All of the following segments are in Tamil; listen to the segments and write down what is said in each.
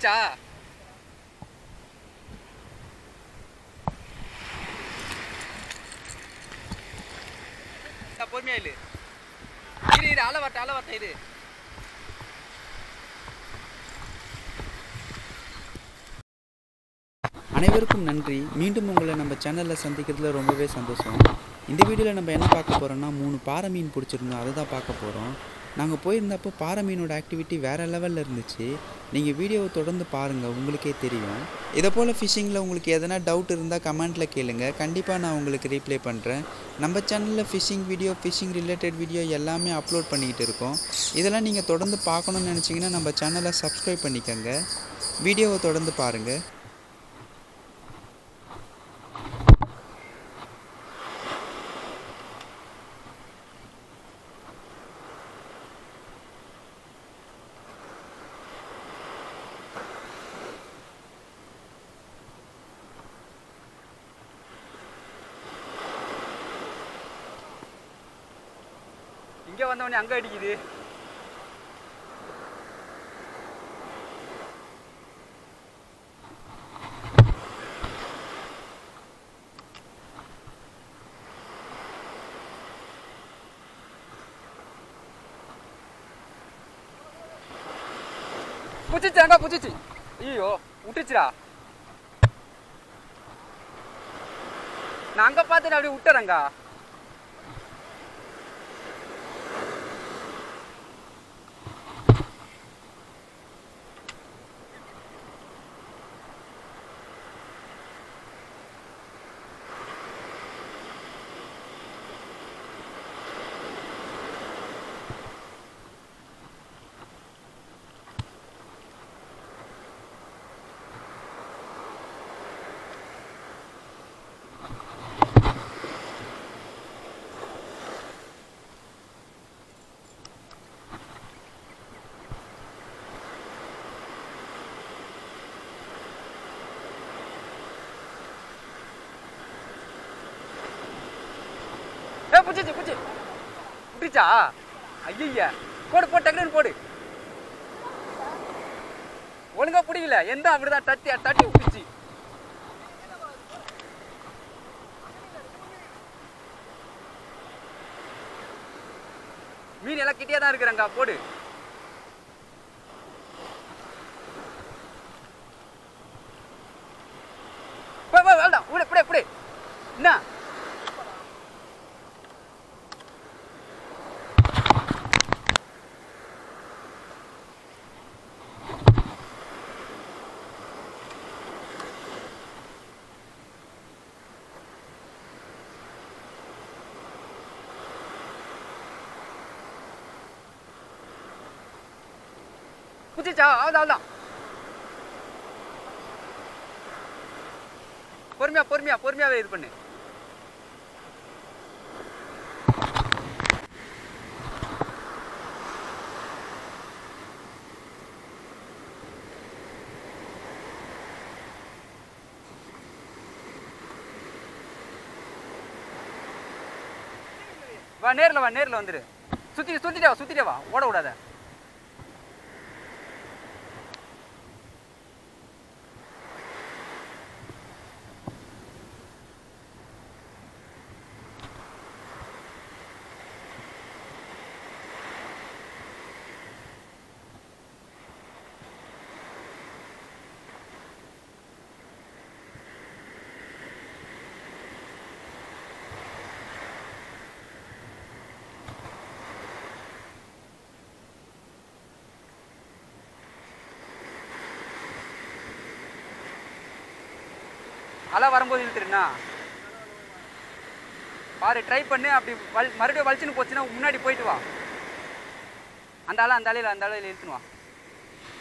வந்துச்சா பொறுமையா இல்லு இரு இரு இரு. அனைவருக்கும் நன்றி. மீண்டும் உங்களை நம்ம சேனலில் சந்திக்கிறதுல ரொம்பவே சந்தோஷம். இந்த வீடியோவில் நம்ம என்ன பார்க்க போகிறோம்னா மூணு பாறை மீன் பிடிச்சிருந்தோம். அதை தான் பார்க்க போகிறோம் நாங்கள் போயிருந்தப்போ பாறை மீனோட ஆக்டிவிட்டி வேறு லெவலில் இருந்துச்சு. நீங்கள் வீடியோவை தொடர்ந்து பாருங்கள் உங்களுக்கே தெரியும். இதை போல் ஃபிஷிங்கில் உங்களுக்கு எதனா டவுட் இருந்தால் கமெண்ட்டில் கேளுங்கள் கண்டிப்பாக நான் உங்களுக்கு ரீப்ளை பண்ணுறேன் நம்ம சேனலில் fishing video fishing related video எல்லாமே அப்லோட் பண்ணிக்கிட்டு இருக்கோம். இதெல்லாம் நீங்கள் தொடர்ந்து பார்க்கணுன்னு நினச்சிங்கன்னா நம்ம சேனலை சப்ஸ்கிரைப் பண்ணிக்கோங்க. வீடியோவை தொடர்ந்து பாருங்கள் இங்கே வந்தவொடனே அங்க அடிக்குது. புச்சிச்சு அங்கே புச்சிச்சு ஐயோ விட்டுச்சுடா நான் அங்க பார்த்துட்டு அப்படியே விட்டுறேங்கா ஏ புடிச்சு விட்டுச்சா புடிச்சா போடு போடு டக்குனு போடு. ஒழுங்கா பிடிக்கல எந்த அப்படிதான் தட்டி தட்டி பிடிச்சி மீன் எல்லாம் கிட்டே தான் இருக்கிறாங்க போடு. போய் போய் வேண்டாம் விடு இப்படி இப்படி என்ன? குச்சிச்சா அவ்வளோதான் பொறுமையா பொறுமையா பொறுமையாவே இது பண்ணு. வா நேர்ல வா நேர்ல வந்துரு. சுத்தி சுற்றிட்டே வா சுற்றிட்டே வா. ஓட விடாத. அலை வரும்போது இழுத்துருண்ணா பாரு ட்ரை பண்ணு அப்படி வல் மறுபடியும் வலிச்சுன்னு போச்சுன்னா முன்னாடி போயிட்டு வா. அந்த அலை அந்த அலையில் அந்த அலையில் இழுத்துன்னு வா.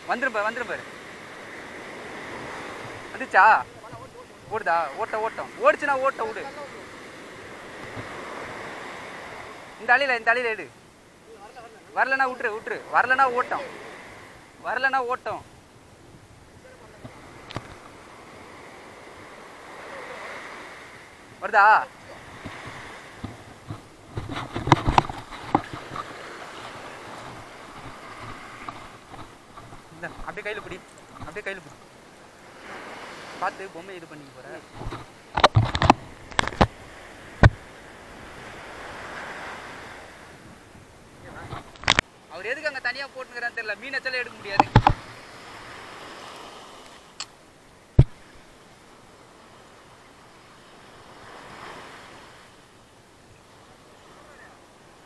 வந்துரும் பாரு வந்துரும் பாரு. வந்துச்சா? ஓடுதா? ஓட்ட ஓட்டம். ஓடிச்சுன்னா ஓட்ட விடு இந்த அலையில் இந்த அலையில் எடு வரலன்னா விட்டுரு விட்டுரு. வரலன்னா ஓட்டம். வரலன்னா ஓட்டம். வருதா? இந்த அப்படியே கையில் பிடி. அப்படியே கையில் பிடி. பார்த்து பொம்மை இது பண்ணிக்க போற. அவர் எதுக்கு அங்கே தனியாக போட்டுங்கிறான்னு தெரியல. மீன் எடுக்க முடியாது.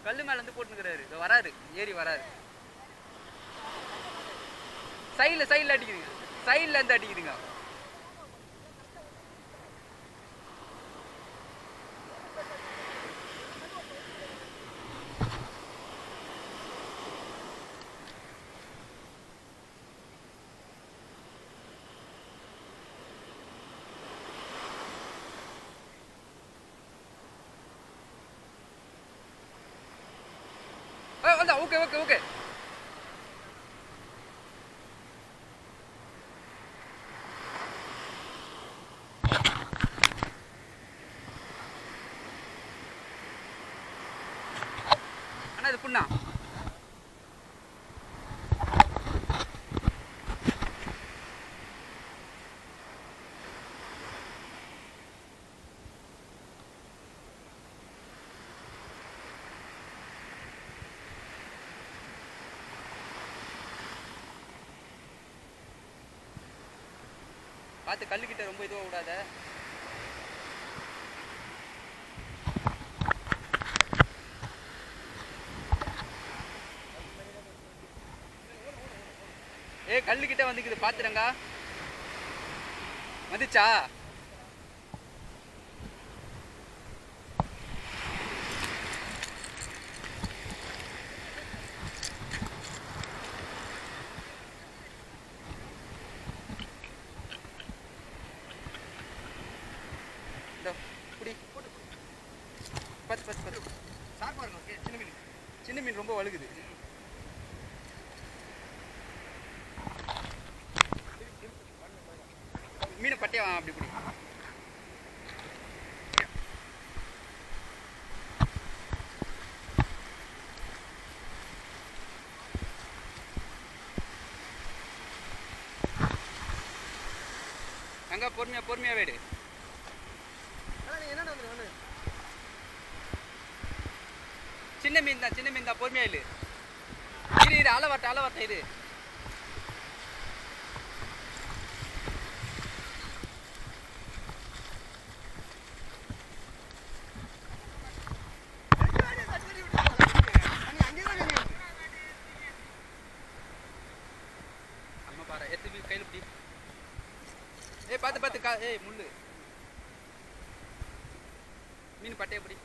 கல்லு மேல இருந்து போட்டுக்கிறாரு இது வராரு. ஏறி வராரு. சைடில் சைடில் அடிக்குதுங்க. சைடில் இருந்து அடிக்குதுங்க. வந்தா ஓகே ஓகே ஓகே அண்ணா இது புண்ணா? பார்த்து கல்லுக்கிட்ட ரொம்ப இதுவாக விடாத. ஏ கல்லுக்கிட்ட வந்துக்குது. பார்த்துறங்க வந்துச்சா இந்த புடி பத்து பத்து பத்து. சார் பாருங்க ஓகே? சின்ன மீன். சின்ன மீன் ரொம்ப வழுகுது. மீனை பட்டையா அப்படி பிடி. அங்க பொறுமையா பொறுமையாக வேடு. சின்ன மீன் தான் சின்ன மீன் தான் பொறுமையா இல்லு இரு இரு அலை வரட்ட அலை இரு மீன் கையில் பிடி. ஏய் பார்த்து பார்த்து ஏய் முள்ளு. மீன் பட்டையை பிடி.